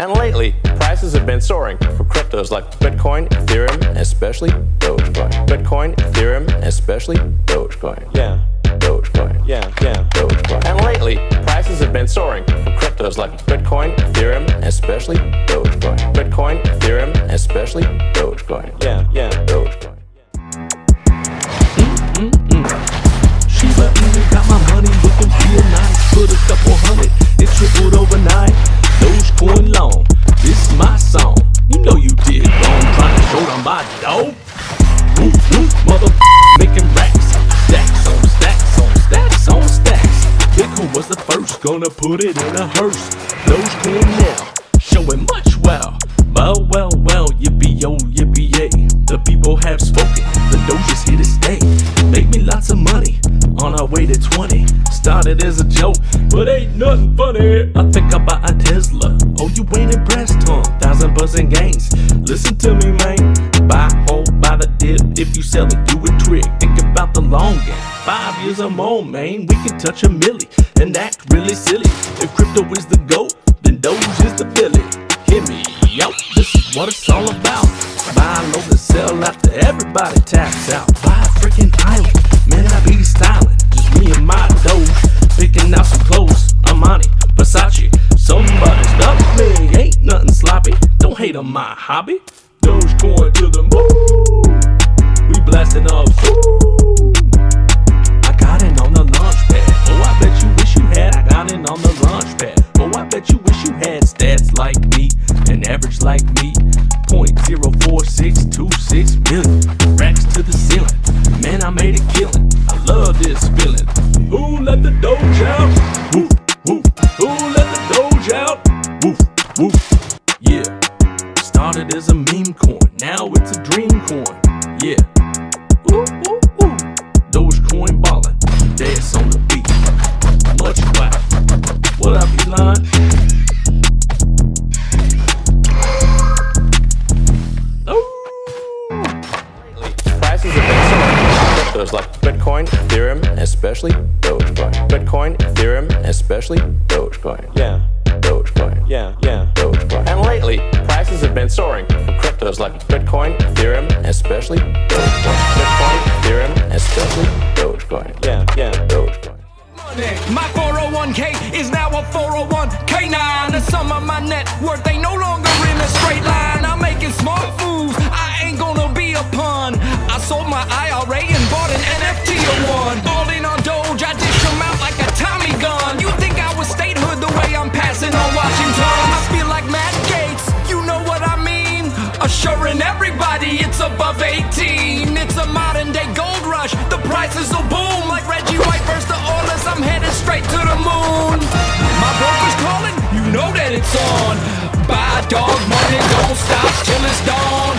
And lately, prices have been soaring for cryptos like Bitcoin, Ethereum, and especially Dogecoin. Bitcoin, Ethereum, and especially Dogecoin. Yeah. Dogecoin. Yeah, yeah. Dogecoin. And lately, prices have been soaring for cryptos like Bitcoin, Ethereum, and especially Dogecoin. Bitcoin, Ethereum, and especially Dogecoin. Yeah, yeah. Dogecoin. Gonna put it in a hearse. Dogecoin now, showing much well. Well, well, well, yippee yo, yippee yay. The people have spoken, the Doge is here to stay. Make me lots of money on our way to 20. Started as a joke, but ain't nothing funny. I think I buy a Tesla. Oh, you ain't impressed, huh? Thousand percent gains. Listen to me, man. Buy, hold, buy the dip. If you sell it, do a trick. Think about the long game. Five years or more, man. We can touch a milli and act really silly. If crypto is the goat, then Doge is the Billy. Hear me, yo, this is what it's all about. Buy low and sell after everybody taps out. Buy a freaking island, man, I be styling. Just me and my Doge, picking out some clothes. Armani, Versace, somebody stop me. Ain't nothing sloppy, don't hate on my hobby. Dogecoin to the moon, it on the launch pad. Oh, I bet you wish you had stats like me, an average like me. Point zero four six two six million racks to the ceiling. Man, I made a killing. Soaring like Bitcoin, Ethereum, and especially Dogecoin. Bitcoin, Ethereum, and especially Dogecoin. Yeah. Dogecoin. Yeah, yeah. Dogecoin. And lately, prices have been soaring for cryptos like Bitcoin, Ethereum, especially Dogecoin. Bitcoin, Ethereum, and especially Dogecoin. Yeah, yeah. Dogecoin. My 401k is now a 401k9. The sum of my net worth ain't no longer Assuring everybody it's above 18. It's a modern day gold rush. The prices will boom like Reggie White burst the orders. I'm headed straight to the moon. My broker's calling, you know that it's on. Buy dog money, don't stop till it's dawn.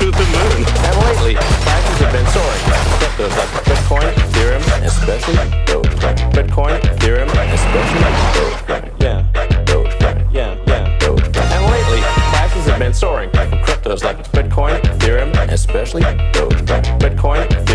to the moon. And lately, prices have been soaring for cryptos like Bitcoin, Ethereum, and especially Dogecoin. Bitcoin, Ethereum, especially Dogecoin. Cryptos like Bitcoin, Ethereum, especially Dogecoin. Bitcoin,